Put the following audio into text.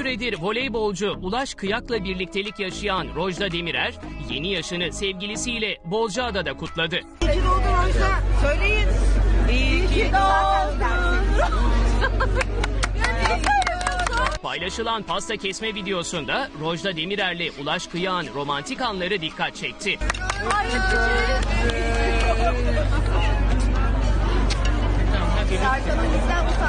süredir voleybolcu Ulaş Kıyak'la birliktelik yaşayan Rojda Demirer, yeni yaşını sevgilisiyle Bozcaada'da kutladı. İyi ki doğdun Ayşe. Söyleyin. İyi ki doğdun. Paylaşılan pasta kesme videosunda Rojda Demirer'le Ulaş Kıyak'ın romantik anları dikkat çekti. Serkan'ın.